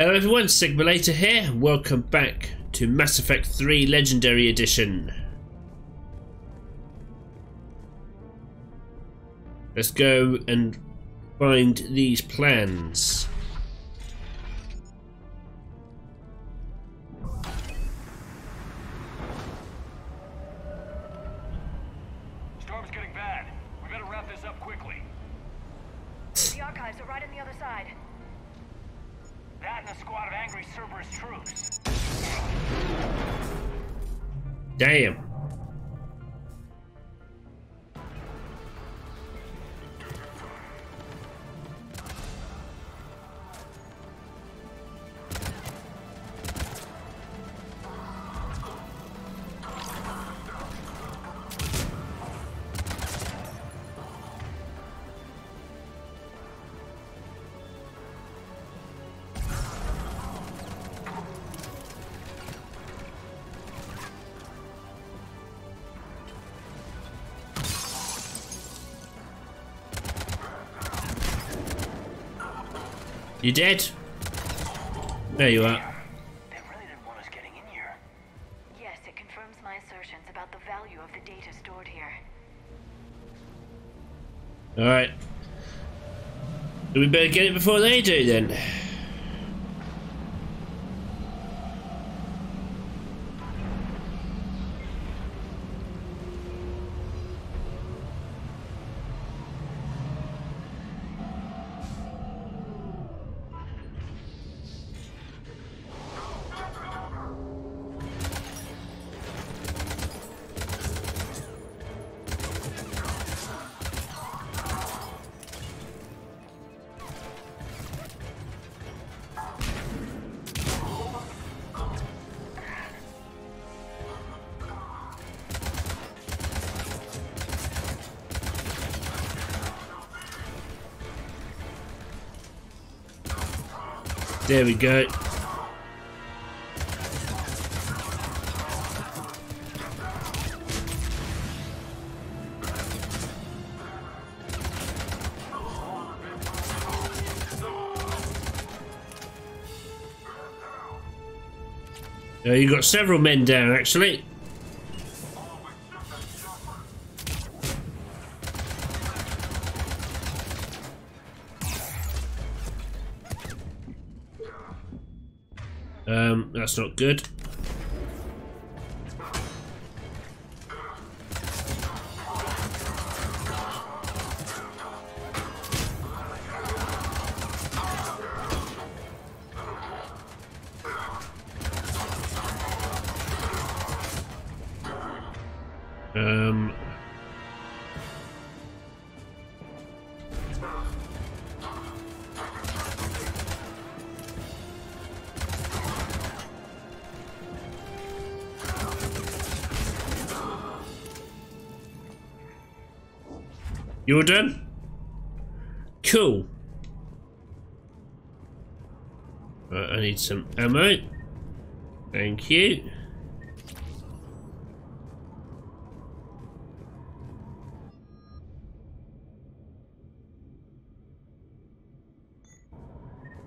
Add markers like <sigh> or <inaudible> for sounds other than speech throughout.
Hello everyone, Sigma Later here. Welcome back to Mass Effect 3 Legendary Edition. Let's go and find these plans. Damn. You dead? There you are. They really didn't want us getting in here. Yes, it confirms my assertions about the value of the data stored here. Alright. So we better get it before they do then. There we go. Uh, you've got several men down actually. Good. You're done? Cool. Right, I need some ammo. Thank you.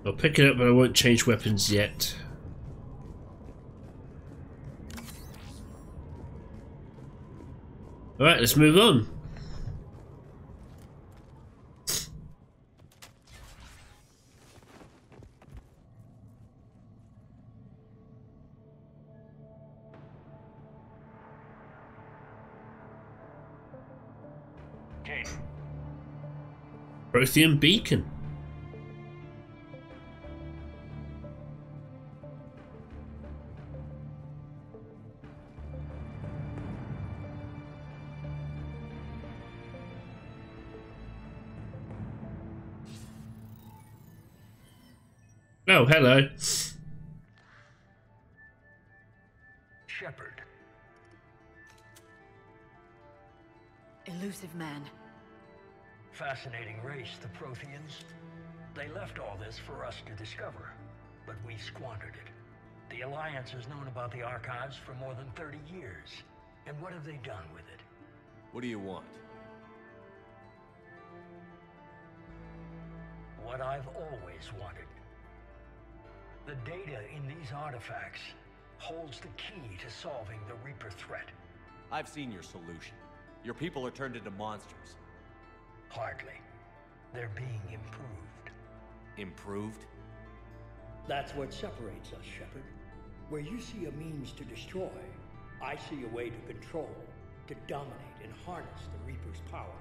I'll pick it up, but I won't change weapons yet. Alright, let's move on. Prothean Beacon. Oh, hello. Race, the Protheans. They left all this for us to discover, but we squandered it. The Alliance has known about the archives for more than 30 years. And what have they done with it? What do you want? What I've always wanted. The data in these artifacts holds the key to solving the Reaper threat. I've seen your solution. Your people are turned into monsters. Hardly. They're being improved. Improved? That's what separates us, Shepard. Where you see a means to destroy, I see a way to control, to dominate and harness the Reaper's power.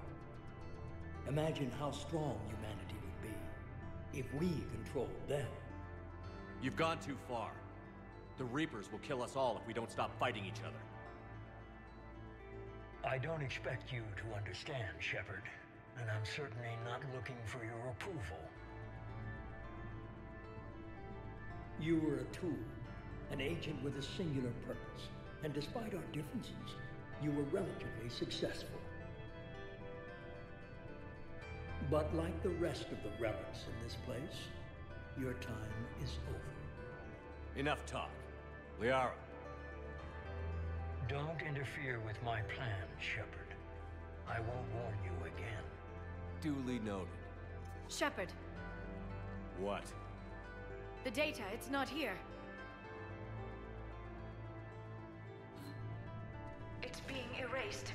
Imagine how strong humanity would be if we controlled them. You've gone too far. The Reapers will kill us all if we don't stop fighting each other. I don't expect you to understand, Shepard, and I'm certainly not looking for your approval. You were a tool, an agent with a singular purpose, and despite our differences, you were relatively successful. But like the rest of the relics in this place, your time is over. Enough talk. Liara, Don't interfere with my plan, Shepard. I won't warn you again. Duly noted. Shepard, What? the data, it's not here. It's being erased.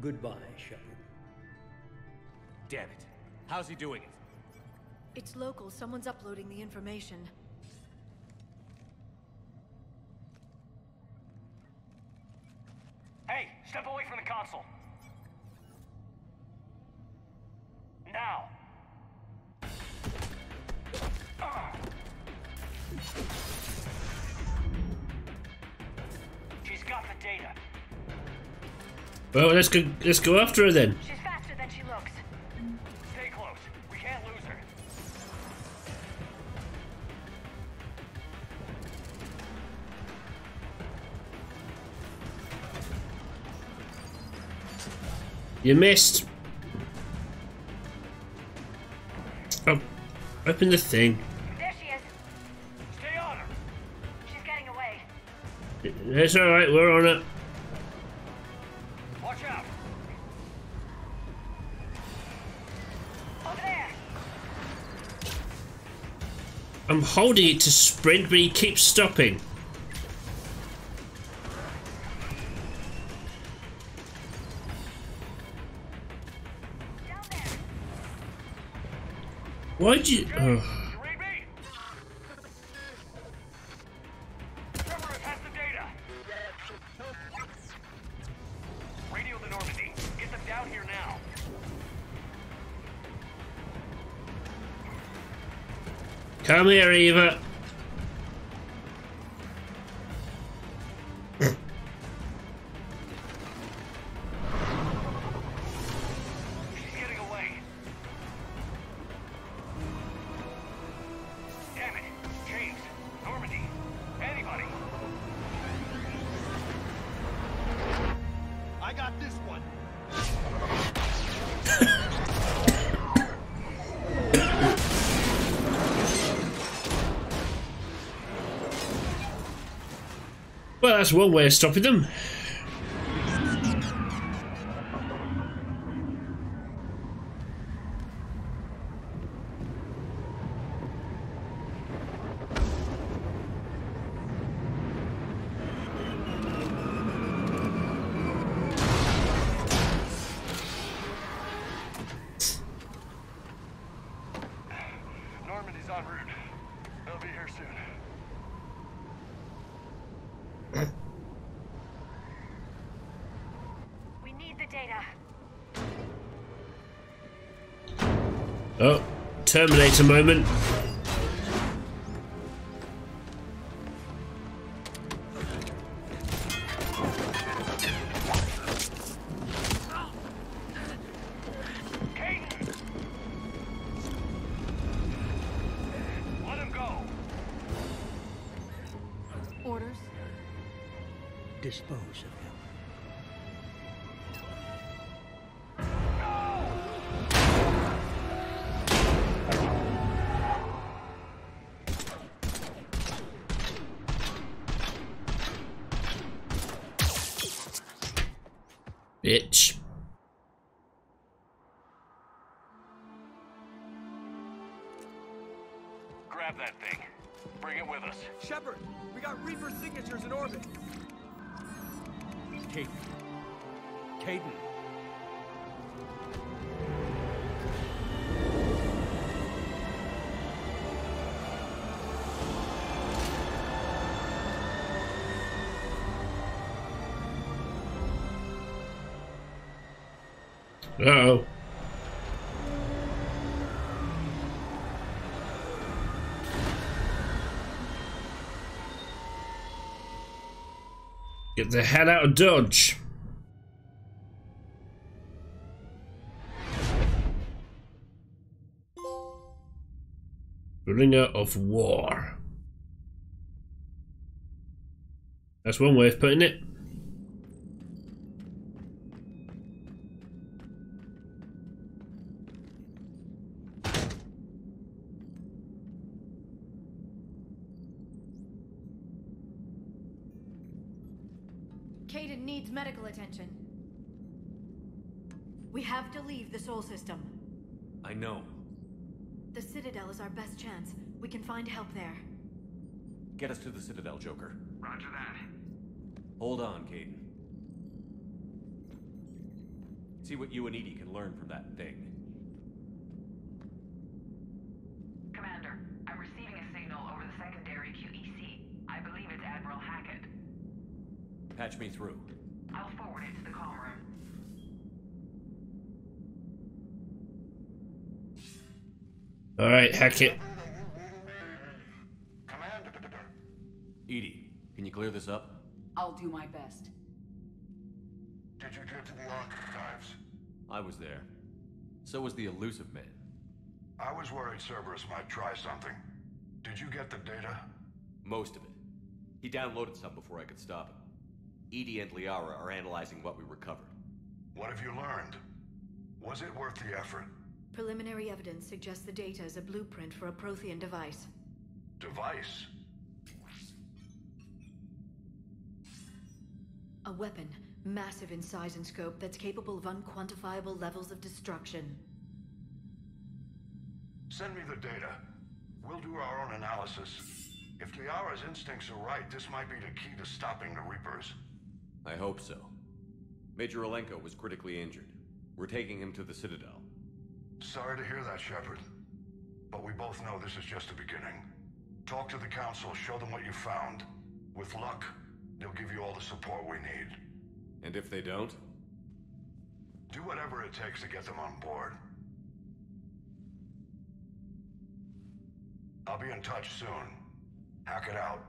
Goodbye, Shepard. Damn it. How's he doing it? It's local, someone's uploading the information. Well, let's go. Let's go after her then. She's faster than she looks. Stay close. We can't lose her. You missed. Oh, open the thing. There she is. Stay on her. She's getting away. It's all right. We're on it. I'm holding it to sprint, but he keeps stopping. Why'd you? Oh. Come here, that's one way of stopping them. Terminator moment. Kaidan! Let him go. Orders? Dispose of Uh oh. Get the hell out of Dodge. Bringer of War. That's one way of putting it. Kaidan needs medical attention. We have to leave the Sol system. I know. The Citadel is our best chance. We can find help there. Get us to the Citadel, Joker. Roger that. Hold on, Kaidan. See what you and EDI can learn from that thing. Commander, I'm receiving a signal over the secondary QEC. I believe it's Admiral Hackett. Patch me through. I'll forward it to the comm room. Alright, Hackett. EDI, can you clear this up? I'll do my best. Did you get to the archives? I was there. So was the Illusive Man. I was worried Cerberus might try something. Did you get the data? Most of it. He downloaded some before I could stop him. EDI and Liara are analyzing what we recovered. What have you learned? Was it worth the effort? Preliminary evidence suggests the data is a blueprint for a Prothean device. Device? A weapon, massive in size and scope, that's capable of unquantifiable levels of destruction. Send me the data. We'll do our own analysis. If Liara's instincts are right, this might be the key to stopping the Reapers. I hope so. Major Alenko was critically injured. We're taking him to the Citadel. Sorry to hear that, Shepard. But we both know this is just the beginning. Talk to the Council, show them what you found. With luck, they'll give you all the support we need. And if they don't? Do whatever it takes to get them on board. I'll be in touch soon. Hackett out.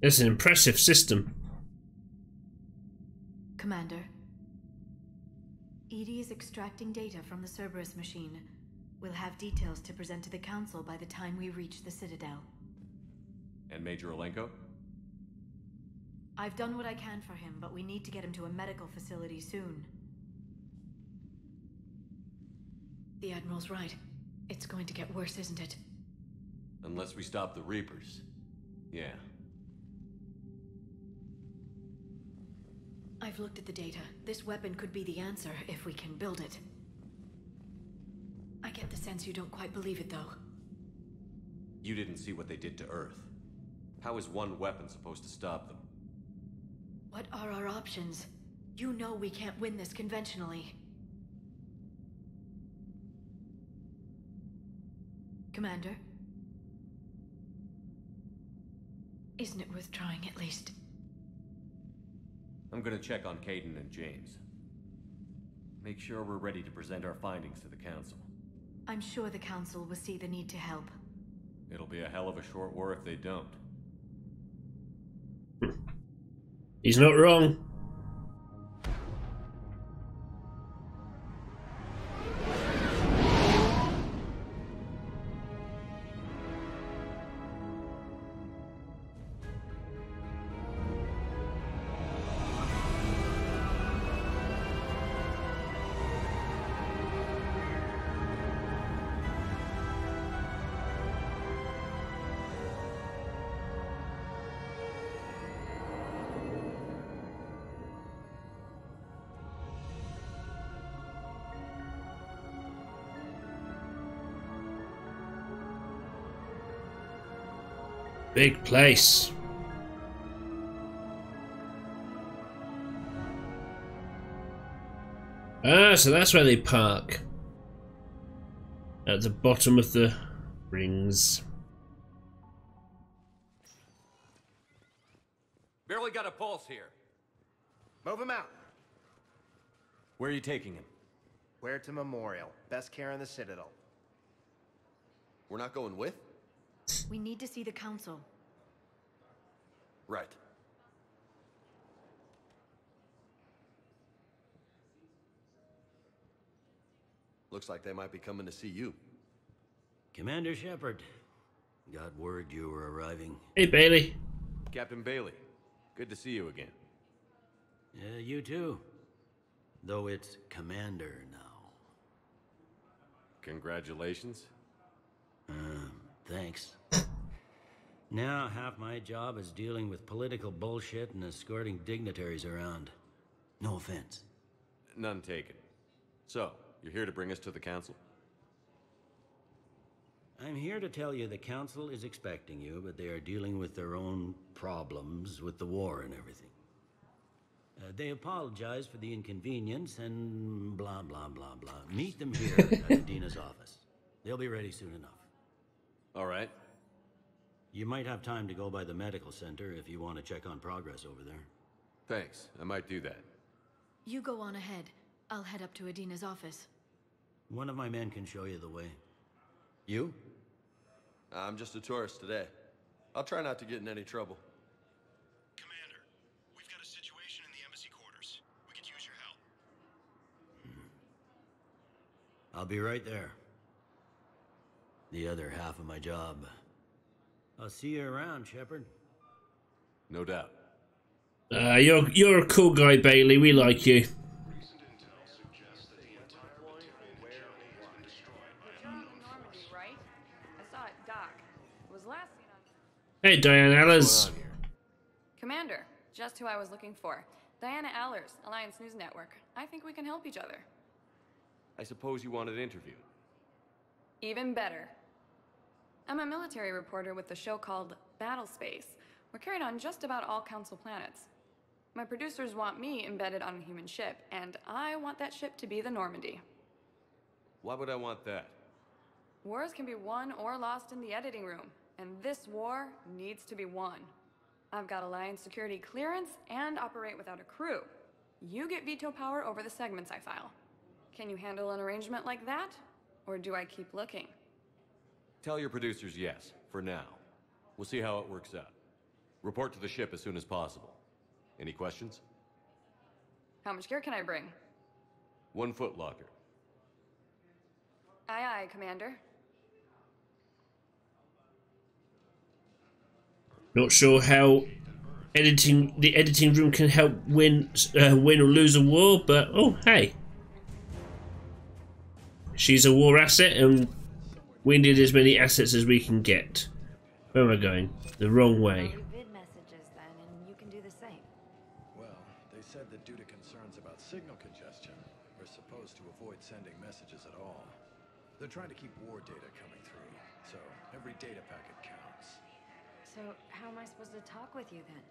It's an impressive system. Commander. EDI is extracting data from the Cerberus machine. We'll have details to present to the Council by the time we reach the Citadel. And Major Alenko? I've done what I can for him, but we need to get him to a medical facility soon. The Admiral's right. It's going to get worse, isn't it? Unless we stop the Reapers. Yeah. I've looked at the data. This weapon could be the answer if we can build it. I get the sense you don't quite believe it, though. You didn't see what they did to Earth. How is one weapon supposed to stop them? What are our options? You know we can't win this conventionally. Commander? Isn't it worth trying at least? I'm gonna check on Kaidan and James. Make sure we're ready to present our findings to the Council. I'm sure the Council will see the need to help. It'll be a hell of a short war if they don't. He's not wrong. Big place. Ah, so that's where they park. At the bottom of the rings. Barely got a pulse here. Move him out. Where are you taking him? Huerta Memorial. Best care in the Citadel. We're not going with? We need to see the council. Right. Looks like they might be coming to see you. Commander Shepard, got word you were arriving. Hey, Bailey. Captain Bailey, good to see you again. Yeah, you too. Though it's Commander now. Congratulations. Um, thanks. <coughs> Now, half my job is dealing with political bullshit and escorting dignitaries around. No offense. None taken. So, you're here to bring us to the council? I'm here to tell you the Council is expecting you, but they are dealing with their own problems with the war and everything. Uh, they apologize for the inconvenience and blah, blah, blah, blah. Meet them here at Udina's <laughs> office. They'll be ready soon enough. All right. You might have time to go by the medical center if you want to check on progress over there. Thanks. I might do that. You go on ahead. I'll head up to Udina's office. One of my men can show you the way. You? I'm just a tourist today. I'll try not to get in any trouble. Commander, we've got a situation in the embassy quarters. We could use your help. I'll be right there. The other half of my job. I'll see you around, Shepard. No doubt. Uh, you're you're a cool guy, Bailey. We like you. Normandy, right? I saw it dock. It was last seen on... Hey, Diana Allers. Commander, just who I was looking for. Diana Allers, Alliance News Network. I think we can help each other. I suppose you wanted interview. Even better. I'm a military reporter with the show called Battle Space. We're carried on just about all Council planets. My producers want me embedded on a human ship, and I want that ship to be the Normandy. Why would I want that? Wars can be won or lost in the editing room, and this war needs to be won. I've got Alliance security clearance and operate without a crew. You get veto power over the segments I file. Can you handle an arrangement like that? Or do I keep looking? Tell your producers yes, for now. We'll see how it works out. Report to the ship as soon as possible. Any questions? How much gear can I bring? One foot locker. Aye, aye, Commander. Not sure how editing the editing room can help win uh, win or lose a war, but oh hey, she's a war asset, and we need as many assets as we can get. Where am I going? The wrong way. vid messages then, and you can do the same. Well, they said that due to concerns about signal congestion, we're supposed to avoid sending messages at all. They're trying to keep war data coming through, so every data packet counts. So, how am I supposed to talk with you then?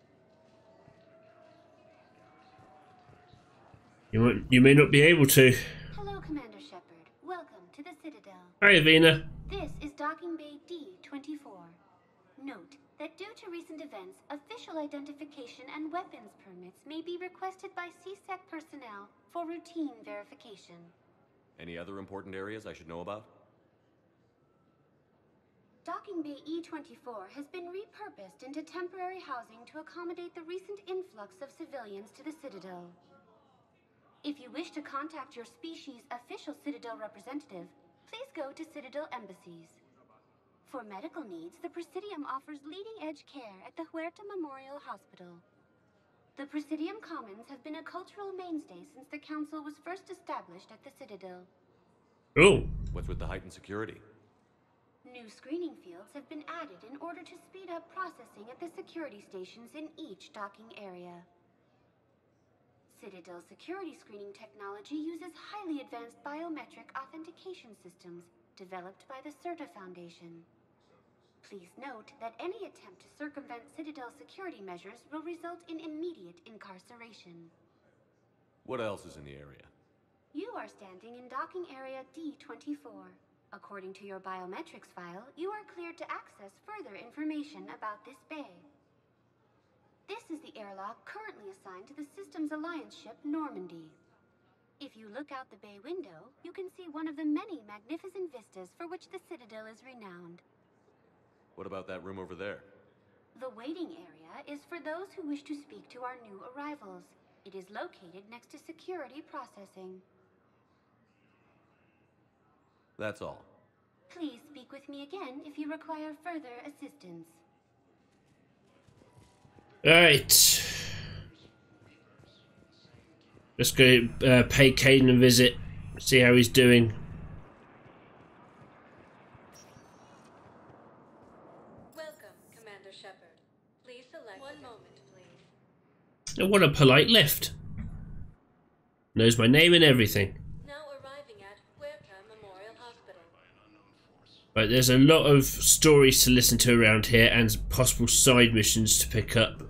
You might, you may not be able to. Hello, Commander Shepard. Welcome to the Citadel. Hi, Avina. Docking Bay D-24. Note that due to recent events, official identification and weapons permits may be requested by C-Sec personnel for routine verification. Any other important areas I should know about? Docking Bay E-24 has been repurposed into temporary housing to accommodate the recent influx of civilians to the Citadel. If you wish to contact your species' official Citadel representative, please go to Citadel embassies. For medical needs, the Presidium offers leading-edge care at the Huerta Memorial Hospital. The Presidium Commons have been a cultural mainstay since the Council was first established at the Citadel. Oh, What's with the heightened security? New screening fields have been added in order to speed up processing at the security stations in each docking area. Citadel security screening technology uses highly advanced biometric authentication systems developed by the Sirta Foundation. Please note that any attempt to circumvent Citadel security measures will result in immediate incarceration. What else is in the area? You are standing in docking area D24. According to your biometrics file, you are cleared to access further information about this bay. This is the airlock currently assigned to the Systems Alliance ship Normandy. If you look out the bay window, you can see one of the many magnificent vistas for which the Citadel is renowned. What about that room over there? The waiting area is for those who wish to speak to our new arrivals. It is located next to security processing. That's all. Please speak with me again if you require further assistance. Alright. Let's go uh, pay Kaidan a visit, see how he's doing. Welcome, Commander Shepard. Please select one moment, please. Oh, what a polite lift. Knows my name and everything. Now arriving at Huerta Memorial Hospital. Right, there's a lot of stories to listen to around here and possible side missions to pick up.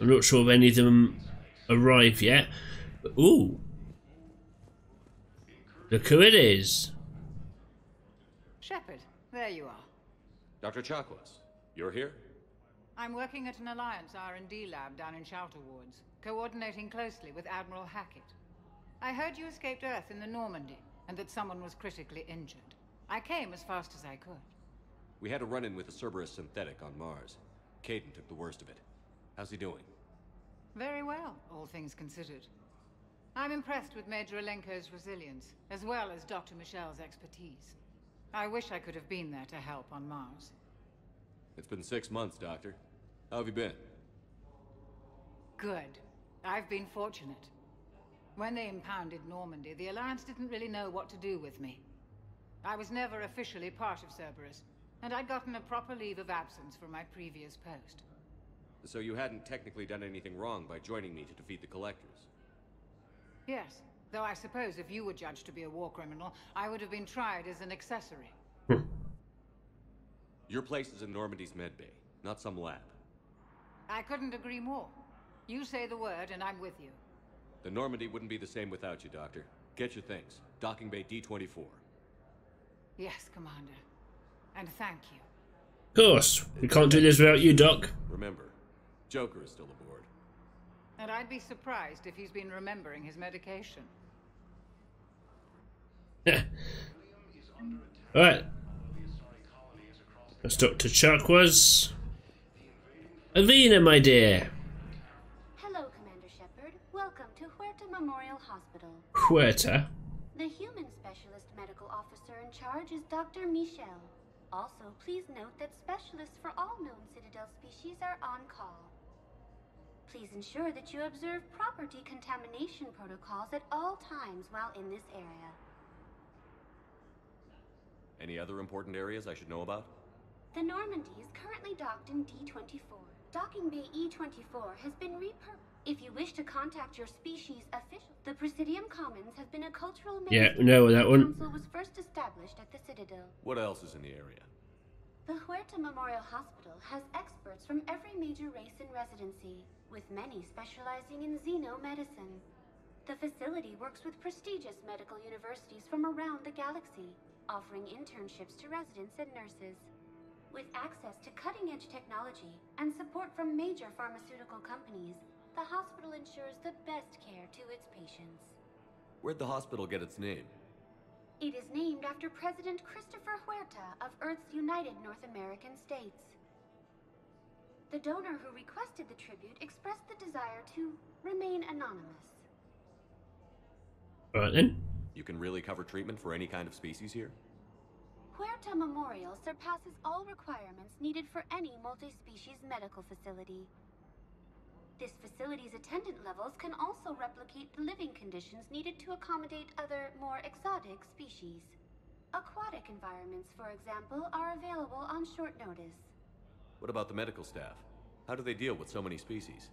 I'm not sure if any of them arrive yet. But, ooh. Look who it is. Shepard, there you are. Dr. Chakwas, you're here? I'm working at an Alliance R&D lab down in Shelter Wards, coordinating closely with Admiral Hackett. I heard you escaped Earth in the Normandy, and that someone was critically injured. I came as fast as I could. We had a run-in with a Cerberus synthetic on Mars. Kaidan took the worst of it. How's he doing? Very well, all things considered. I'm impressed with Major Alenko's resilience, as well as Dr. Michel's expertise. I wish I could have been there to help on Mars. It's been six months, Doctor. How have you been? Good. I've been fortunate. When they impounded Normandy, the Alliance didn't really know what to do with me. I was never officially part of Cerberus, and I'd gotten a proper leave of absence from my previous post. So you hadn't technically done anything wrong by joining me to defeat the Collectors? Yes, though I suppose if you were judged to be a war criminal, I would have been tried as an accessory. Hmm. Your place is in Normandy's medbay, not some lab. I couldn't agree more. You say the word, and I'm with you. The Normandy wouldn't be the same without you, Doctor. Get your things. Docking Bay D-24. Yes, Commander. And thank you. Of course, we can't do this without you, Doc. Remember, Joker is still aboard. And I'd be surprised if he's been remembering his medication. <laughs> Alright. That's Dr. Chakwas. Avina, my dear. Hello, Commander Shepard. Welcome to Huerta Memorial Hospital. Huerta. The human specialist medical officer in charge is Dr. Michel. Also, please note that specialists for all known Citadel species are on call. Please ensure that you observe proper decontamination protocols at all times while in this area. Any other important areas I should know about? The Normandy is currently docked in D24. Docking Bay E24 has been repurposed. If you wish to contact your species official, the Presidium Commons have been a cultural Yeah, no, that one. council was first established at the Citadel. What else is in the area? The Huerta Memorial Hospital has experts from every major race in residency, with many specializing in xenomedicine. The facility works with prestigious medical universities from around the galaxy, offering internships to residents and nurses. With access to cutting-edge technology and support from major pharmaceutical companies, the hospital ensures the best care to its patients. Where'd the hospital get its name? It is named after President Christopher Huerta of Earth's United North American States. The donor who requested the tribute expressed the desire to remain anonymous. Alright then. You can really cover treatment for any kind of species here? Huerta Memorial surpasses all requirements needed for any multi-species medical facility. This facility's attendant levels can also replicate the living conditions needed to accommodate other, more exotic species. Aquatic environments, for example, are available on short notice. What about the medical staff? How do they deal with so many species?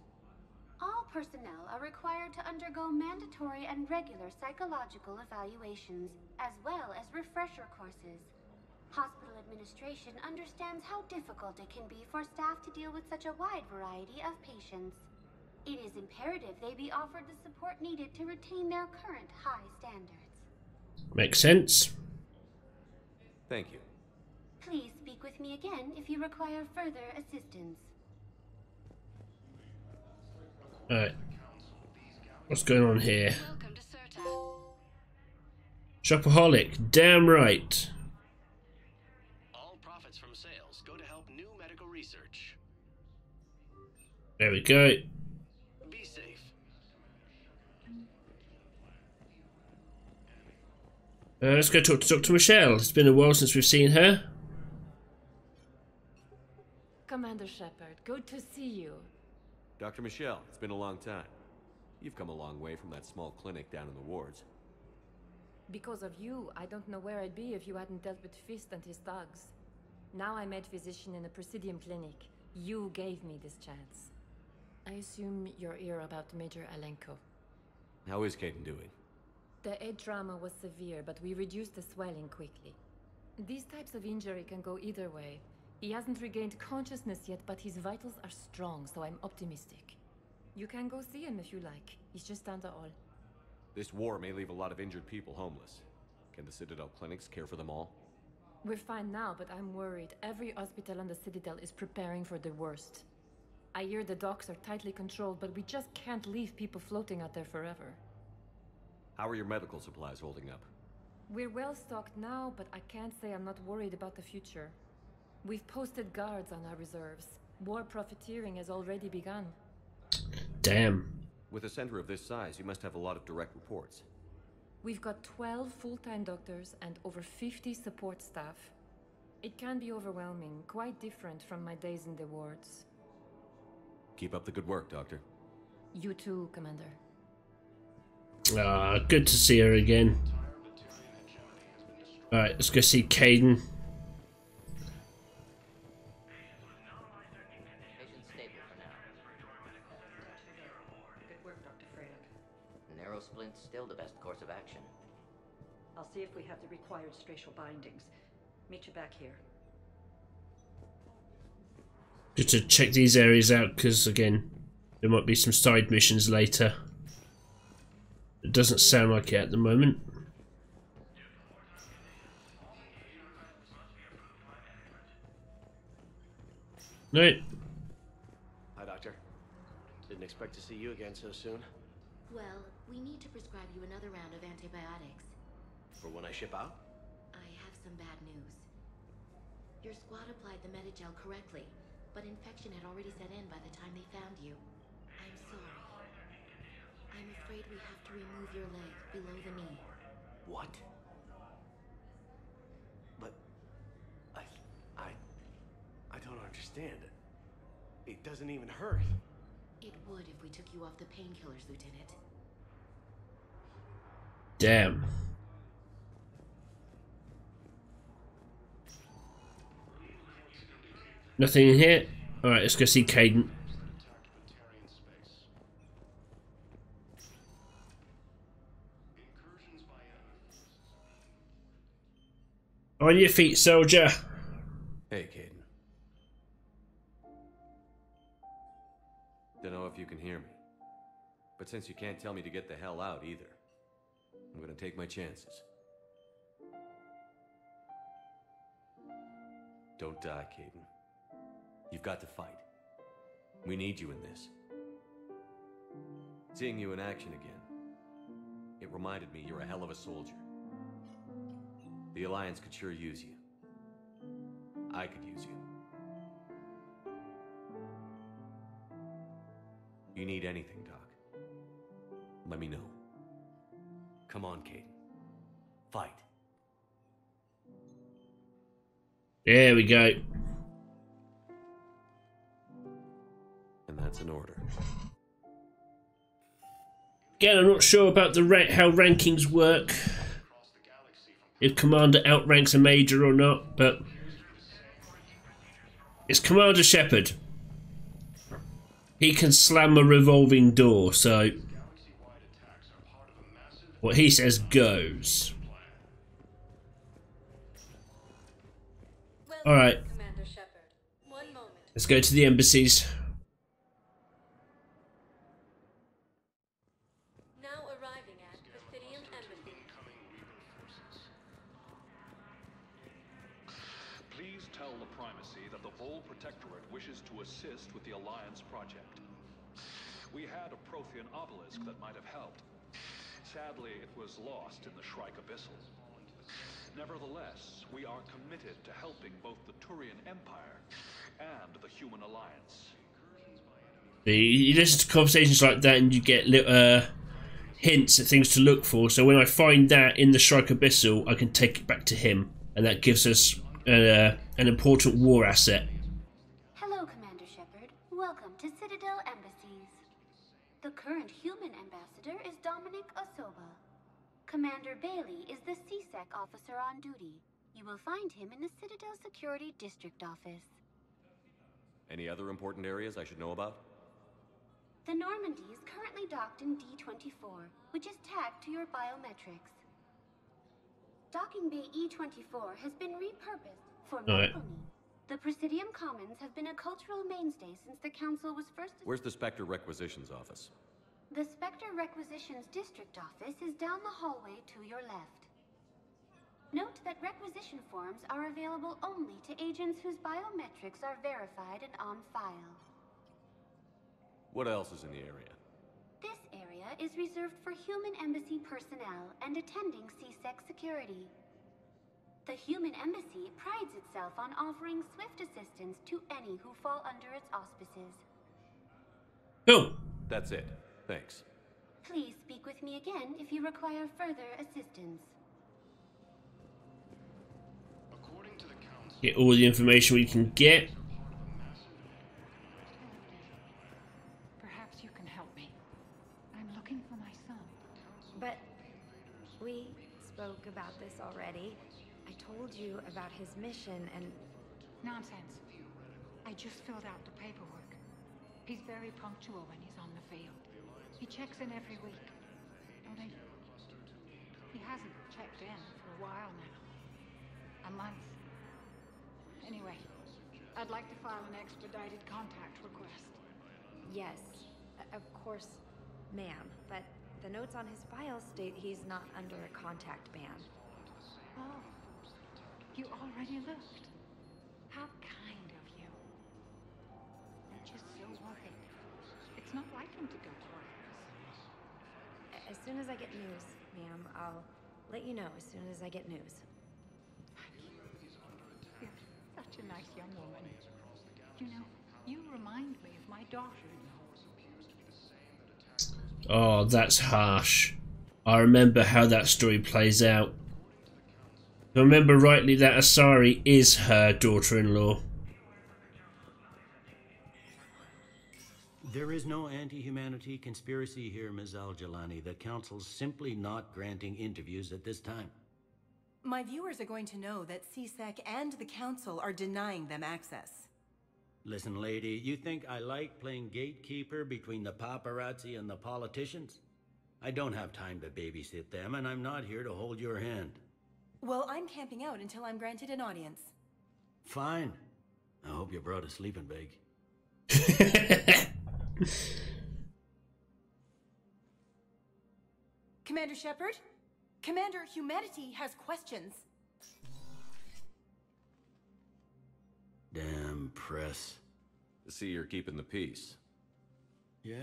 All personnel are required to undergo mandatory and regular psychological evaluations, as well as refresher courses. Hospital administration understands how difficult it can be for staff to deal with such a wide variety of patients. It is imperative they be offered the support needed to retain their current high standards. Makes sense. Thank you. Please speak with me again if you require further assistance. Alright. What's going on here? Shopaholic, damn right. There we go. Be safe. Uh, let's go talk to Dr. Michel. It's been a while since we've seen her. Commander Shepard, good to see you. Dr. Michel, it's been a long time. You've come a long way from that small clinic down in the wards. Because of you, I don't know where I'd be if you hadn't dealt with Fist and his thugs. Now I'm a physician in a Presidium clinic. You gave me this chance. I assume you're here about Major Alenko. How is Kaidan doing? The head trauma was severe, but we reduced the swelling quickly. These types of injury can go either way. He hasn't regained consciousness yet, but his vitals are strong, so I'm optimistic. You can go see him if you like. He's just the hall. This war may leave a lot of injured people homeless. Can the Citadel clinics care for them all? We're fine now, but I'm worried. Every hospital on the Citadel is preparing for the worst. I hear the docks are tightly controlled, but we just can't leave people floating out there forever. How are your medical supplies holding up? We're well stocked now, but I can't say I'm not worried about the future. We've posted guards on our reserves. War profiteering has already begun. Damn. With a center of this size, you must have a lot of direct reports. We've got 12 full-time doctors and over 50 support staff. It can be overwhelming, quite different from my days in the wards. Keep up the good work, Doctor. You too, Commander. Ah, good to see her again. Alright, let's go see Kaidan. Patient's stable for now. Good work, Dr. Freyland. Narrow splint's still the best course of action. I'll see if we have the required spatial bindings. Meet you back here. Just to check these areas out, because again, there might be some side missions later. It doesn't sound like it at the moment. No. Hi, Doctor. Didn't expect to see you again so soon. Well, we need to prescribe you another round of antibiotics. For when I ship out? I have some bad news. Your squad applied the Medigel correctly, but infection had already set in by the time they found you. I'm sorry. I'm afraid we have to remove your leg below the knee. What? But I I I don't understand. It doesn't even hurt. It would if we took you off the painkillers, Lieutenant. Damn. Nothing in here? Alright, let's go see Kaidan. On your feet, soldier. Hey, Kaidan. Don't know if you can hear me. But since you can't tell me to get the hell out either, I'm gonna take my chances. Don't die, Kaidan. You've got to fight. We need you in this. Seeing you in action again, it reminded me you're a hell of a soldier. The Alliance could sure use you. I could use you. You need anything, Doc. Let me know. Come on, Kaidan. Fight. There we go. That's an order. Again, I'm not sure about the ra how rankings work. If Commander outranks a Major or not, but it's Commander Shepard. He can slam a revolving door, so what he says goes. Alright. Commander Shepard. One moment. Let's go to the embassies. Now arriving at Presidium Embassy. Please tell the Primacy that the Vol Protectorate wishes to assist with the Alliance project. We had a Prothean obelisk that might have helped. Sadly, it was lost in the Shrike Abyssal. Nevertheless, we are committed to helping both the Turian Empire and the Human Alliance. You listen to conversations like that and you get little uh, hints at things to look for. So when I find that in the Shrike Abyssal, I can take it back to him. And that gives us uh, an important war asset. Hello, Commander Shepard. Welcome to Citadel Embassies. The current human ambassador is Dominic Osoba. Commander Bailey is the C-Sec officer on duty. You will find him in the Citadel Security District Office. Any other important areas I should know about? The Normandy is currently docked in D24, which is tagged to your biometrics. Docking Bay E24 has been repurposed for Alright. Melpomene. The Presidium Commons have been a cultural mainstay since the Council was first Where's the Spectre Requisitions office? The Spectre Requisitions District Office is down the hallway to your left. Note that requisition forms are available only to agents whose biometrics are verified and on file. What else is in the area? This area is reserved for human embassy personnel and attending C-Sec security. The human embassy prides itself on offering swift assistance to any who fall under its auspices. Cool. That's it. Thanks. Please speak with me again if you require further assistance. Get all the information we can get. In every week. Only he hasn't checked in for a while now. A month. Anyway, I'd like to file an expedited contact request. yes, of course, ma'am. But the notes on his file state he's not under a contact ban. Oh, you already looked. How kind of you. You're just so worried. It's not like him to go to work. A- As soon as I get news, ma'am, I'll let you know as soon as I get news. You're such a nice young woman. You know, you remind me of my daughter. Oh, that's harsh. I remember how that story plays out. If I remember rightly, that Asari is her daughter-in-law. There is no anti-humanity conspiracy here, Ms. Al-Jilani. The Council's simply not granting interviews at this time. My viewers are going to know that C-Sec and the Council are denying them access. Listen, lady, you think I like playing gatekeeper between the paparazzi and the politicians? I don't have time to babysit them, and I'm not here to hold your hand. Well, I'm camping out until I'm granted an audience. Fine. I hope you brought a sleeping bag. <laughs> Commander Shepard? Commander, humanity has questions. Damn press. To see you're keeping the peace. Yeah,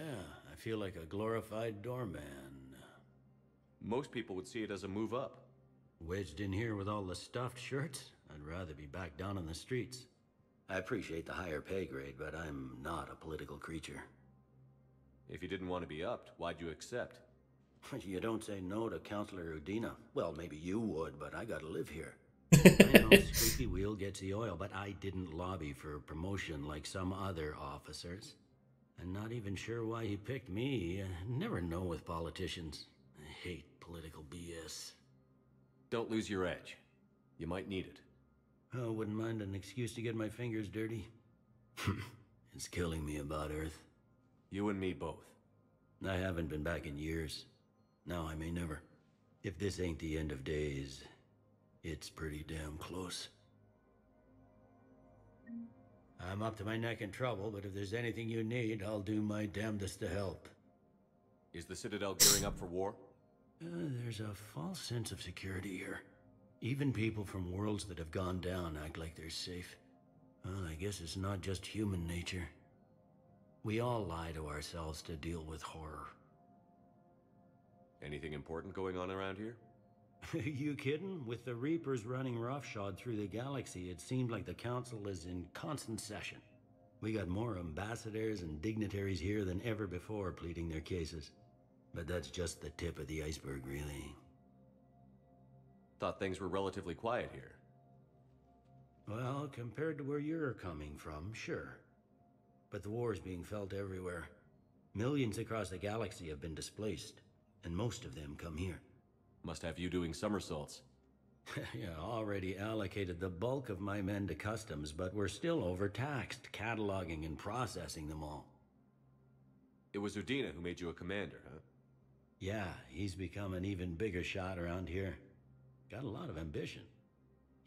I feel like a glorified doorman. Most people would see it as a move up. Wedged in here with all the stuffed shirts? I'd rather be back down on the streets. I appreciate the higher pay grade, but I'm not a political creature. If you didn't want to be upped, why'd you accept? <laughs> You don't say no to Councilor Udina. Well, maybe you would, but I gotta live here. <laughs> I know Squeaky Wheel gets the oil, but I didn't lobby for promotion like some other officers. I'm not even sure why he picked me. I never know with politicians. I hate political BS. Don't lose your edge. You might need it. Oh, wouldn't mind an excuse to get my fingers dirty. <laughs> it's killing me about Earth. You and me both. I haven't been back in years. Now I may never. If this ain't the end of days, it's pretty damn close. I'm up to my neck in trouble, but if there's anything you need, I'll do my damnedest to help. Is the Citadel gearing up for war? Uh, there's a false sense of security here. Even people from worlds that have gone down act like they're safe. Well, I guess it's not just human nature. We all lie to ourselves to deal with horror. Anything important going on around here? <laughs> you kidding? With the Reapers running roughshod through the galaxy, it seemed like the Council is in constant session. We got more ambassadors and dignitaries here than ever before pleading their cases. But that's just the tip of the iceberg, really. Thought things were relatively quiet here. Well, compared to where you're coming from, sure. But the war is being felt everywhere. Millions across the galaxy have been displaced, and most of them come here. Must have you doing somersaults. <laughs> yeah, already allocated the bulk of my men to customs, but we're still overtaxed, cataloging and processing them all. It was Udina who made you a commander, huh? Yeah, he's become an even bigger shot around here. Got a lot of ambition.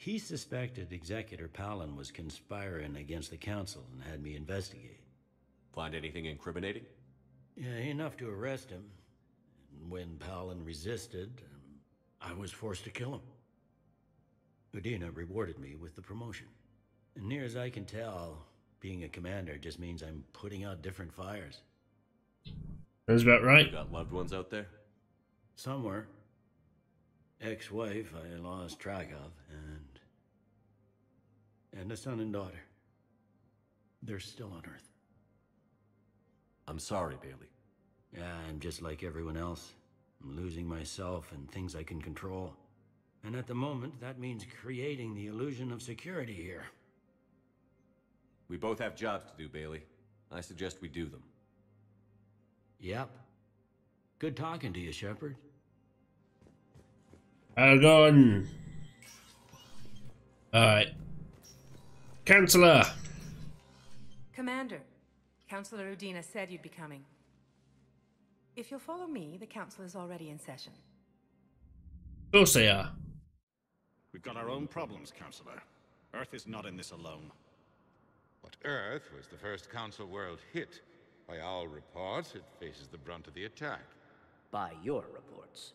He suspected Executor Pallin was conspiring against the Council and had me investigate. Find anything incriminating? Yeah, enough to arrest him. And when Pallin resisted, um, I was forced to kill him. Udina rewarded me with the promotion. And near as I can tell, being a commander just means I'm putting out different fires. That's about right. You got loved ones out there? Somewhere. Ex-wife I lost track of, and... And a son and daughter. They're still on Earth. I'm sorry, Bailey. Yeah, I'm just like everyone else. I'm losing myself and things I can control. And at the moment, that means creating the illusion of security here. We both have jobs to do, Bailey. I suggest we do them. Yep. Good talking to you, Shepard. Algon. Alright. Uh, Councilor. Commander, Councilor Udina said you'd be coming. If you'll follow me, the council is already in session. Of course they are. We've got our own problems, Counselor. Earth is not in this alone. But Earth was the first Council world hit. By all reports, it faces the brunt of the attack. By your reports.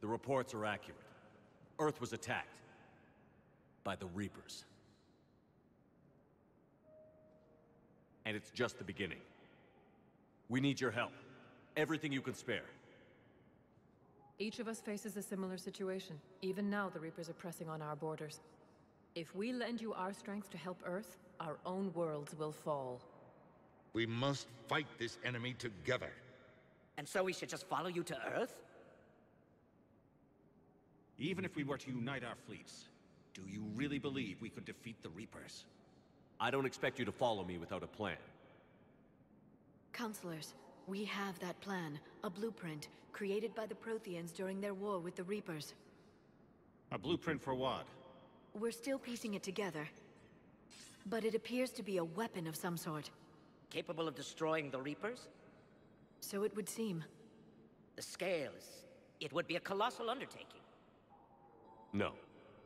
The reports are accurate. Earth was attacked. By the Reapers. And it's just the beginning. We need your help. Everything you can spare. Each of us faces a similar situation. Even now, the Reapers are pressing on our borders. If we lend you our strength to help Earth, our own worlds will fall. We must fight this enemy together. And so we should just follow you to Earth? Even if we were to unite our fleets, do you really believe we could defeat the Reapers? I don't expect you to follow me without a plan. Councilors, we have that plan. A blueprint, created by the Protheans during their war with the Reapers. A blueprint for what? We're still piecing it together. But it appears to be a weapon of some sort. Capable of destroying the Reapers? So it would seem. The scale is... It would be a colossal undertaking. No.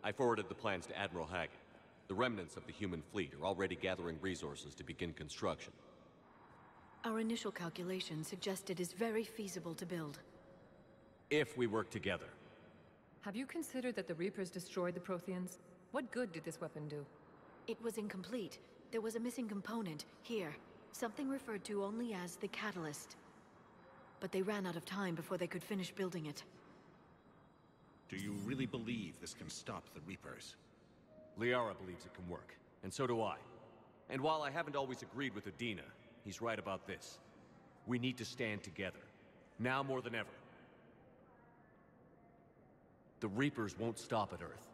I forwarded the plans to Admiral Hackett. The remnants of the human fleet are already gathering resources to begin construction. Our initial calculations suggest it is very feasible to build. If we work together. Have you considered that the Reapers destroyed the Protheans? What good did this weapon do? It was incomplete. There was a missing component, here. Something referred to only as the Catalyst. But they ran out of time before they could finish building it. Do you really believe this can stop the Reapers? Liara believes it can work, and so do I. And while I haven't always agreed with Udina, he's right about this. We need to stand together. Now more than ever. The Reapers won't stop at Earth.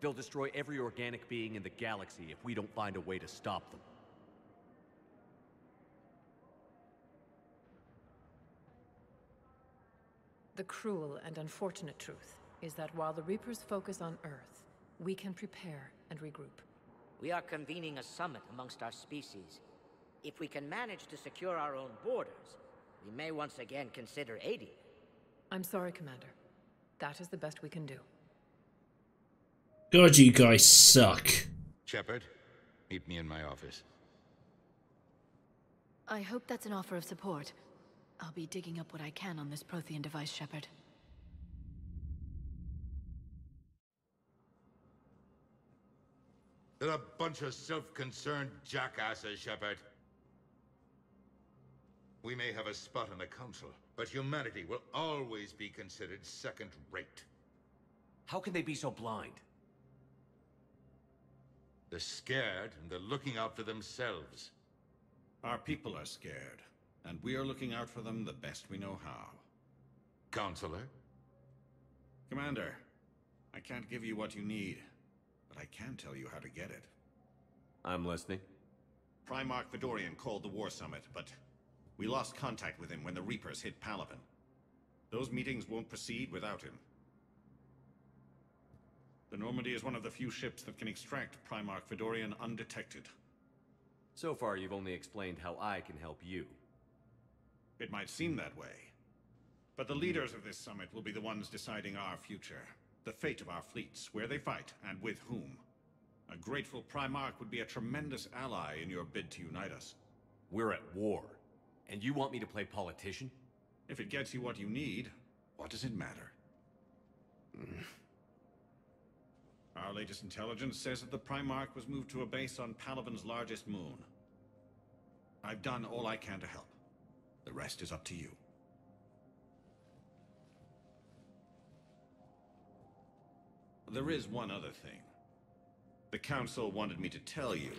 They'll destroy every organic being in the galaxy if we don't find a way to stop them. The cruel and unfortunate truth is that while the Reapers focus on Earth, we can prepare and regroup. We are convening a summit amongst our species. If we can manage to secure our own borders, we may once again consider aiding. I'm sorry, Commander. That is the best we can do. God, you guys suck. Shepard, meet me in my office. I hope that's an offer of support. I'll be digging up what I can on this Prothean device, Shepard. They're a bunch of self-concerned jackasses, Shepard. We may have a spot in the Council, but humanity will always be considered second-rate. How can they be so blind? They're scared, and they're looking out for themselves. Our people are scared, and we are looking out for them the best we know how. Councilor? Commander, I can't give you what you need, but I can tell you how to get it. I'm listening. Primarch Fedorian called the War Summit, but we lost contact with him when the Reapers hit Palaven. Those meetings won't proceed without him. The Normandy is one of the few ships that can extract Primarch Fedorian undetected. So far, you've only explained how I can help you. It might seem that way. But the leaders of this summit will be the ones deciding our future. The fate of our fleets, where they fight, and with whom. A grateful Primarch would be a tremendous ally in your bid to unite us. We're at war. And you want me to play politician? If it gets you what you need, what does it matter? <sighs> Our latest intelligence says that the Primarch was moved to a base on Palaven's largest moon. I've done all I can to help. The rest is up to you. There is one other thing. The Council wanted me to tell you.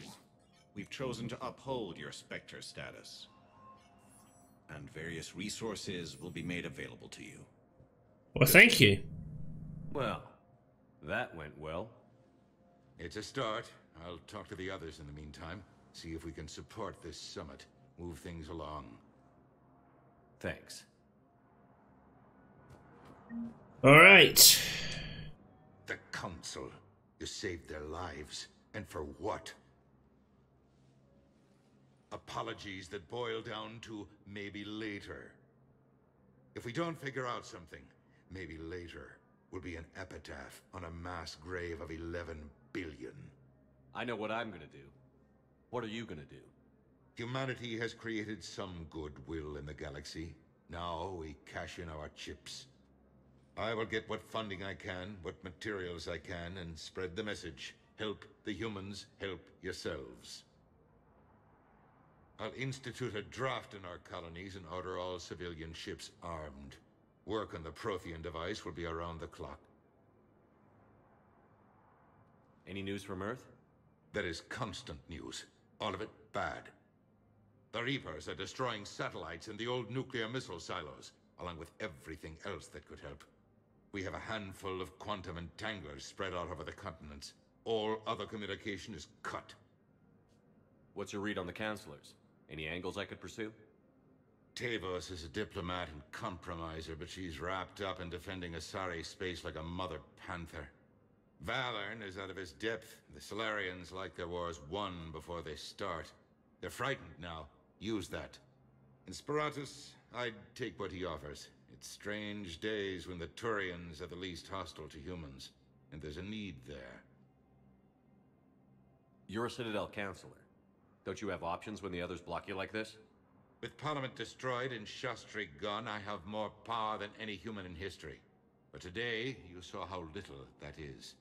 We've chosen to uphold your Spectre status. And various resources will be made available to you. Well, thank you. Well, that went well. It's a start. I'll talk to the others in the meantime. See if we can support this summit. Move things along. Thanks. All right. The Council. You saved their lives. And for what? Apologies that boil down to maybe later. If we don't figure out something, maybe later will be an epitaph on a mass grave of 11 billion. I know what I'm gonna do. What are you gonna do? Humanity has created some goodwill in the galaxy. Now we cash in our chips. I will get what funding I can, what materials I can, and spread the message. Help the humans, help yourselves. I'll institute a draft in our colonies and order all civilian ships armed. Work on the Prothean device will be around the clock. Any news from Earth? There is constant news. All of it bad. The Reapers are destroying satellites and the old nuclear missile silos, along with everything else that could help. We have a handful of quantum entanglers spread out over the continents. All other communication is cut. What's your read on the councilors? Any angles I could pursue? Tevos is a diplomat and compromiser, but she's wrapped up in defending Asari space like a mother panther. Valern is out of his depth. The Salarians like their wars won before they start. They're frightened now. Use that. Sparatus, I'd take what he offers. It's strange days when the Turians are the least hostile to humans, and there's a need there. You're a Citadel councilor. Don't you have options when the others block you like this? With Parliament destroyed and Shastri gone, I have more power than any human in history. But today, you saw how little that is.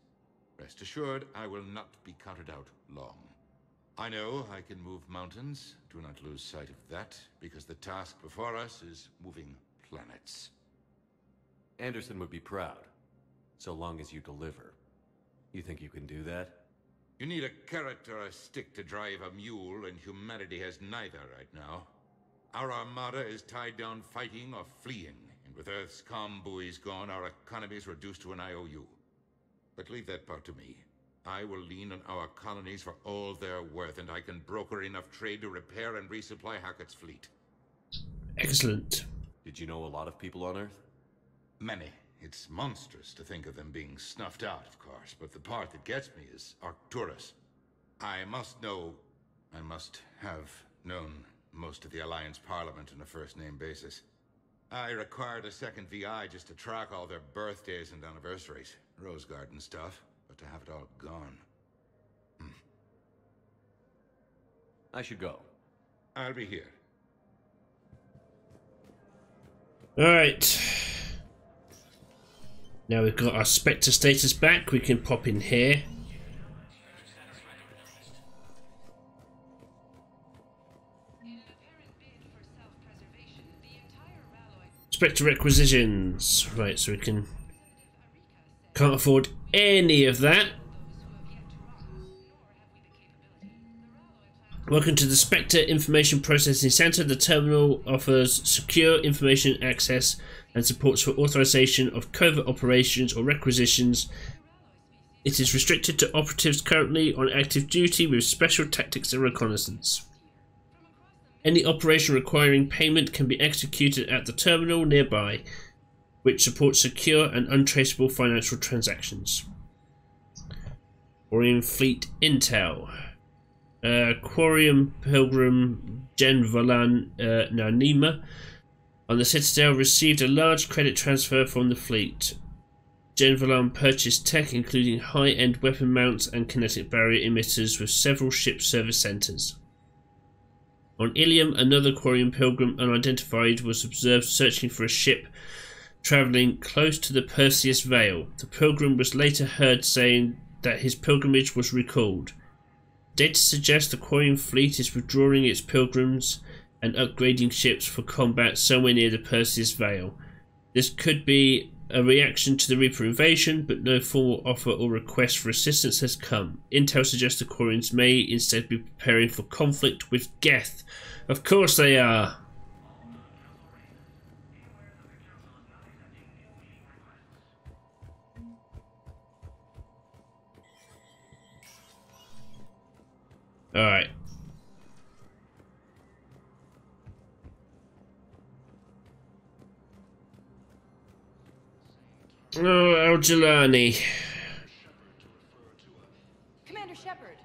Rest assured, I will not be counted out long. I know I can move mountains. Do not lose sight of that, because the task before us is moving planets. Anderson would be proud, so long as you deliver. You think you can do that? You need a carrot or a stick to drive a mule, and humanity has neither right now. Our armada is tied down fighting or fleeing, and with Earth's comm buoys gone, our economy is reduced to an IOU. But leave that part to me. I will lean on our colonies for all they're worth, and I can broker enough trade to repair and resupply Hackett's fleet. Excellent. Did you know a lot of people on Earth? Many. It's monstrous to think of them being snuffed out, of course, but the part that gets me is Arcturus. I must know, I must have known most of the Alliance Parliament on a first-name basis. I required a second VI just to track all their birthdays and anniversaries. Rose Garden stuff. but to have it all gone. Hmm. I should go. I'll be here. Alright. Now we've got our Spectre status back, we can pop in here. Spectre requisitions. Right, so we can... Can't afford any of that. Welcome to the Spectre Information Processing Center. The terminal offers secure information access and supports for authorization of covert operations or requisitions. It is restricted to operatives currently on active duty with special tactics and reconnaissance. Any operation requiring payment can be executed at the terminal nearby, which supports secure and untraceable financial transactions. Orion Fleet Intel. Uh, Quarian Pilgrim Gen Volan uh, Nanima on the Citadel received a large credit transfer from the fleet. Gen Volan purchased tech including high-end weapon mounts and kinetic barrier emitters with several ship service centers. On Ilium, another Quarian pilgrim, unidentified, was observed searching for a ship travelling close to the Perseus Veil. The pilgrim was later heard saying that his pilgrimage was recalled. Data suggests the Quarian fleet is withdrawing its pilgrims and upgrading ships for combat somewhere near the Perseus Veil. This could be a reaction to the Reaper invasion, but no formal offer or request for assistance has come. Intel suggests the Quarians may instead be preparing for conflict with Geth. Of course they are! Alright. Oh, Al-Jilani. Commander Shepard.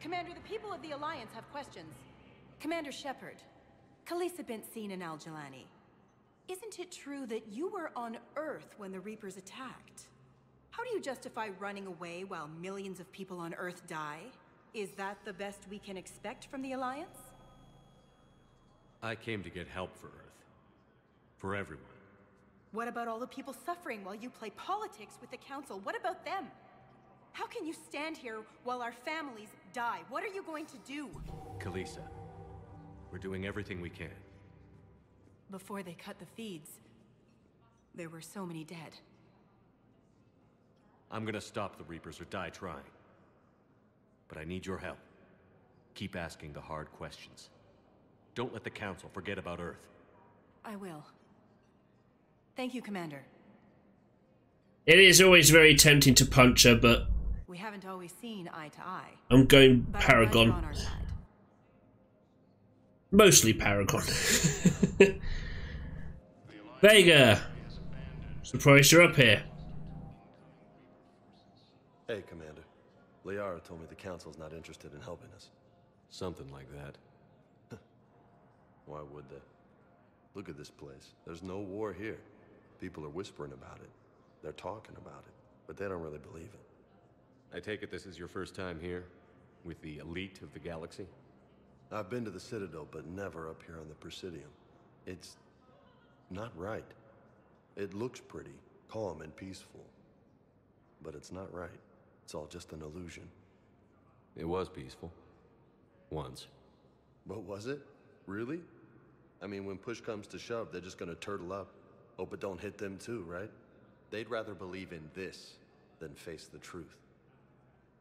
Commander, the people of the Alliance have questions. Commander Shepard. Khalisah bint Sinan Al-Jilani. Isn't it true that you were on Earth when the Reapers attacked? How do you justify running away while millions of people on Earth die? Is that the best we can expect from the Alliance? I came to get help for Earth. For everyone. What about all the people suffering while you play politics with the Council? What about them? How can you stand here while our families die? What are you going to do? Khalisah, we're doing everything we can. Before they cut the feeds, there were so many dead. I'm gonna stop the Reapers or die trying. But I need your help. Keep asking the hard questions. Don't let the Council forget about Earth. I will. Thank you, Commander. It is always very tempting to punch her, but We haven't always seen eye to eye. I'm going But I'm glad you're on Paragon. Mostly Paragon. Vega! Surprised you're up here. Hey, Commander. Liara told me the Council's not interested in helping us. Something like that. <laughs> Why would they? Look at this place. There's no war here. People are whispering about it. They're talking about it, but they don't really believe it. I take it this is your first time here? With the elite of the galaxy? I've been to the Citadel, but never up here on the Presidium. It's not right. It looks pretty, calm and peaceful. But it's not right. It's all just an illusion. It was peaceful. Once. But was it? Really? I mean, when push comes to shove, they're just gonna turtle up. Hope it don't hit them too, right? They'd rather believe in this than face the truth.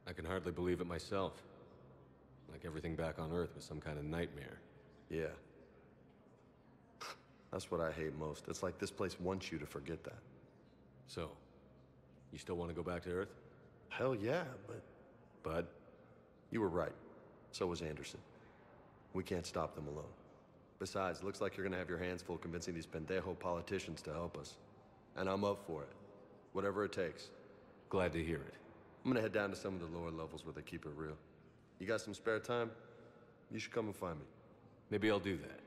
I can hardly believe it myself. Like everything back on Earth was some kind of nightmare. Yeah. <laughs> That's what I hate most. It's like this place wants you to forget that. So, you still want to go back to Earth? Hell yeah, but... Bud? You were right. So was Anderson. We can't stop them alone. Besides, looks like you're gonna have your hands full convincing these pendejo politicians to help us. And I'm up for it. Whatever it takes. Glad to hear it. I'm gonna head down to some of the lower levels where they keep it real. You got some spare time? You should come and find me. Maybe I'll do that.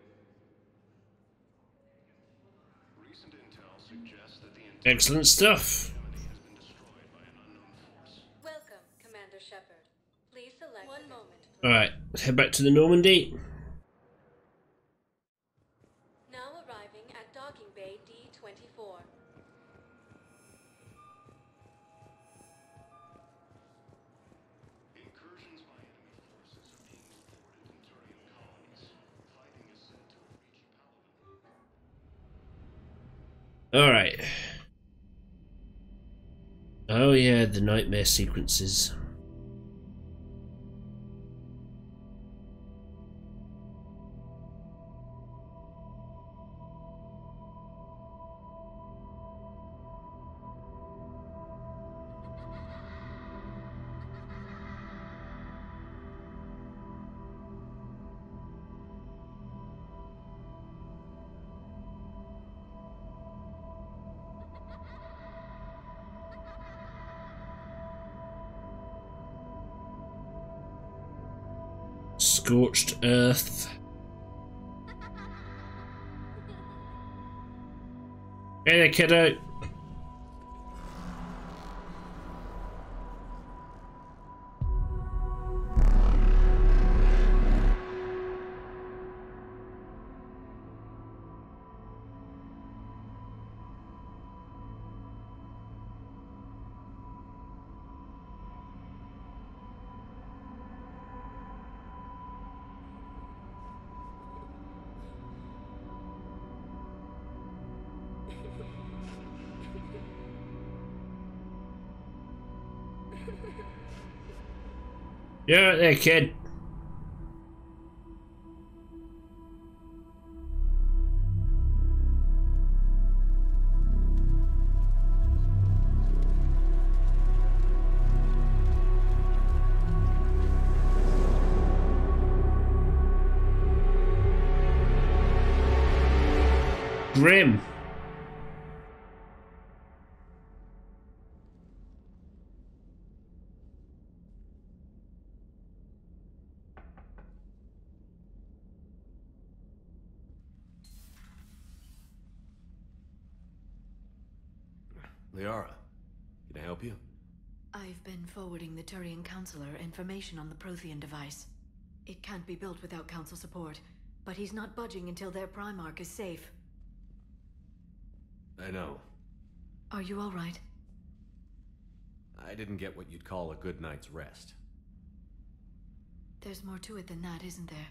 Excellent stuff. Alright, let's head back to the Normandy. Now arriving at docking bay D24. Alright. Oh yeah, the nightmare sequences. Scorched earth. Hey there, kiddo. You're there, kid. Forwarding the Turian Councilor information on the Prothean device. It can't be built without Council support, but he's not budging until their Primarch is safe. I know. Are you alright? I didn't get what you'd call a good night's rest. There's more to it than that, isn't there?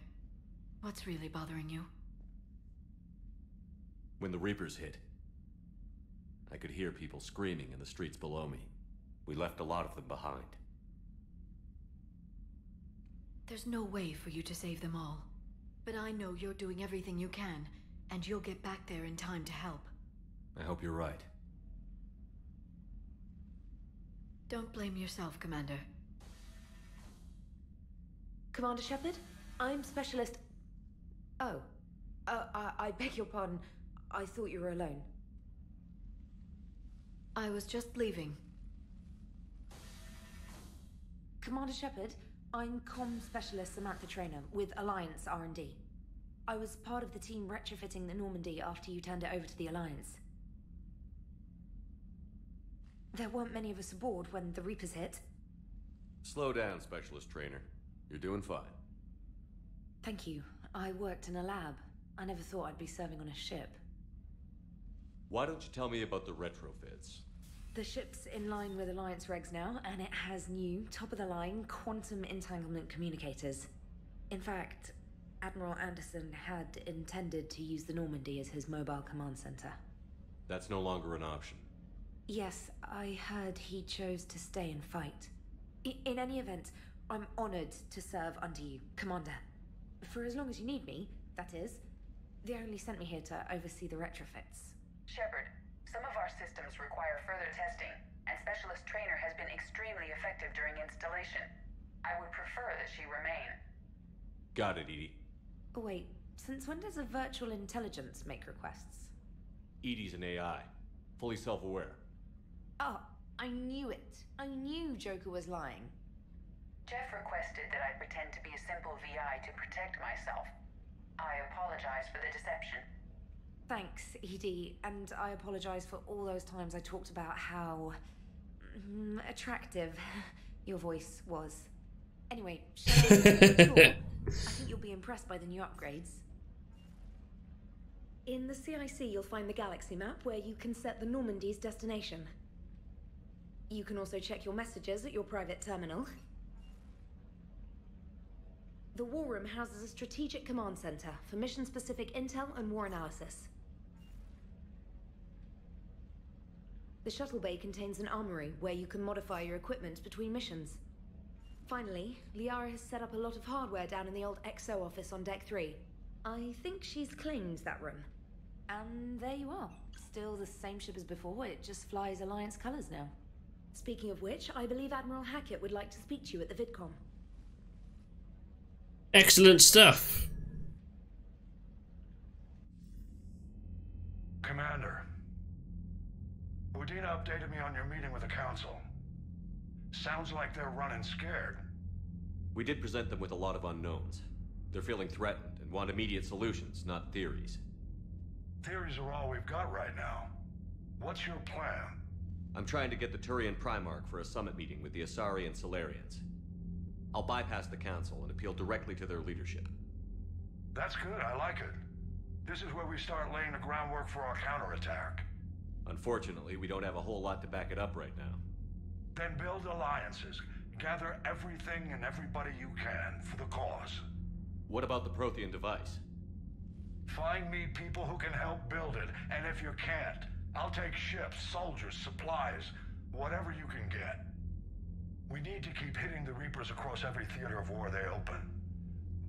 What's really bothering you? When the Reapers hit, I could hear people screaming in the streets below me. We left a lot of them behind. There's no way for you to save them all. But I know you're doing everything you can, and you'll get back there in time to help. I hope you're right. Don't blame yourself, Commander. Commander Shepard, I'm Specialist... Oh. Uh, I, I beg your pardon. I thought you were alone. I was just leaving. Commander Shepard, I'm Com Specialist Samantha Traynor with Alliance R&D. I was part of the team retrofitting the Normandy after you turned it over to the Alliance. There weren't many of us aboard when the Reapers hit. Slow down, Specialist Traynor. You're doing fine. Thank you. I worked in a lab. I never thought I'd be serving on a ship. Why don't you tell me about the retrofits? The ship's in line with Alliance regs now, and it has new, top-of-the-line quantum entanglement communicators. In fact, Admiral Anderson had intended to use the Normandy as his mobile command center. That's no longer an option. Yes, I heard he chose to stay and fight. I in any event, I'm honored to serve under you, Commander. For as long as you need me, that is. They only sent me here to oversee the retrofits. Shepard, some of our systems require further testing, and Specialist Traynor has been extremely effective during installation. I would prefer that she remain. Got it, EDI. Oh, wait, since when does a virtual intelligence make requests? EDI's an AI, fully self-aware. Oh, I knew it. I knew Joker was lying. Jeff requested that I pretend to be a simple VI to protect myself. I apologize for the deception. Thanks, EDI, and I apologize for all those times I talked about how mm, attractive your voice was. Anyway, I <laughs> I think you'll be impressed by the new upgrades. In the CIC, you'll find the galaxy map where you can set the Normandy's destination. You can also check your messages at your private terminal. The War Room houses a strategic command center for mission-specific intel and war analysis. The shuttle bay contains an armory where you can modify your equipment between missions. Finally, Liara has set up a lot of hardware down in the old XO office on Deck 3. I think she's claimed that room. And there you are. Still the same ship as before, it just flies Alliance colors now. Speaking of which, I believe Admiral Hackett would like to speak to you at the VidCom. Excellent stuff. Commander, Udina updated me on your meeting with the Council. Sounds like they're running scared. We did present them with a lot of unknowns. They're feeling threatened and want immediate solutions, not theories. Theories are all we've got right now. What's your plan? I'm trying to get the Turian Primarch for a summit meeting with the Asari and Salarians. I'll bypass the Council and appeal directly to their leadership. That's good, I like it. This is where we start laying the groundwork for our counterattack. Unfortunately, we don't have a whole lot to back it up right now. Then build alliances. Gather everything and everybody you can for the cause. What about the Prothean device? Find me people who can help build it, and if you can't, I'll take ships, soldiers, supplies, whatever you can get. We need to keep hitting the Reapers across every theater of war they open.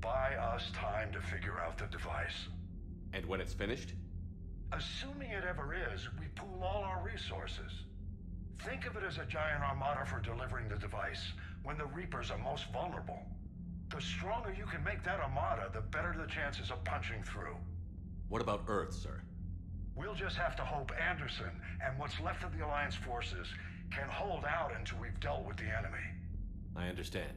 Buy us time to figure out the device. And when it's finished? Assuming it ever is, we pool all our resources. Think of it as a giant armada for delivering the device when the Reapers are most vulnerable. The stronger you can make that armada, the better the chances of punching through. What about Earth, sir? We'll just have to hope Anderson and what's left of the Alliance forces can hold out until we've dealt with the enemy. I understand.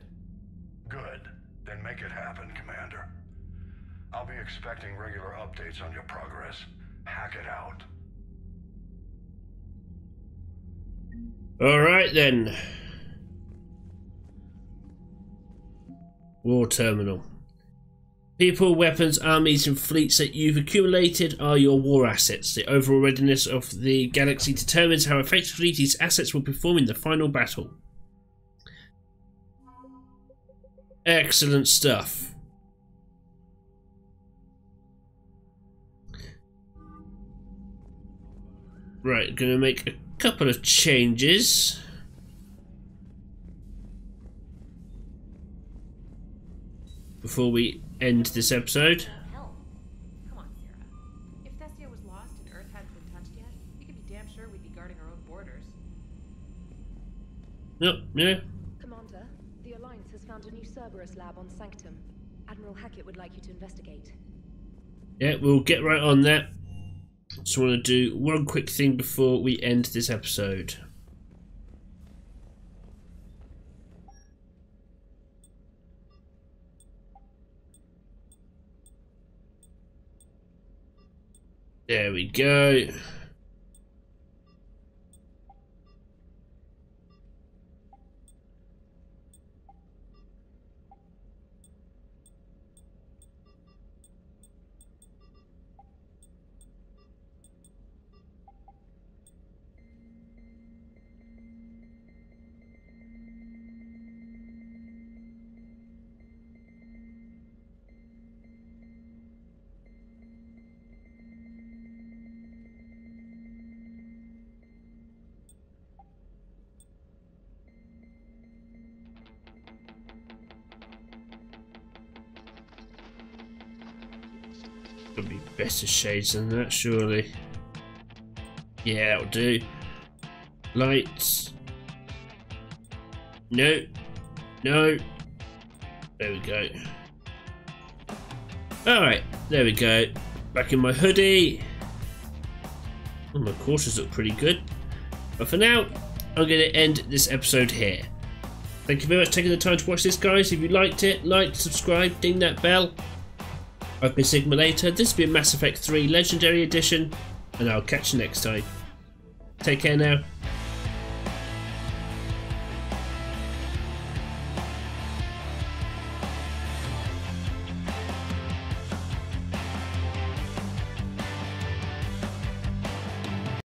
Good. Then make it happen, Commander. I'll be expecting regular updates on your progress. Hackett out. Alright then. War Terminal. People, weapons, armies, and fleets that you've accumulated are your war assets. The overall readiness of the galaxy determines how effectively these assets will perform in the final battle. Excellent stuff. Right, gonna make a couple of changes. Before we end this episode. Come on, Sarah. If Thessia was lost and Earth hadn't been touched yet, we could be damn sure we'd be guarding our own borders. Yep, yeah. Commander, the Alliance has found a new Cerberus lab on Sanctum. Admiral Hackett would like you to investigate. Yeah, we'll get right on that. Just want to do one quick thing before we end this episode. There we go. Could shades than that, surely. Yeah, that'll do. Lights. No. No. There we go. Alright, there we go. Back in my hoodie. Oh, my quarters look pretty good. But for now, I'm going to end this episode here. Thank you very much for taking the time to watch this, guys. If you liked it, like, subscribe, ding that bell. I've been Sigma Later, this has been Mass Effect 3 Legendary Edition, and I'll catch you next time. Take care now.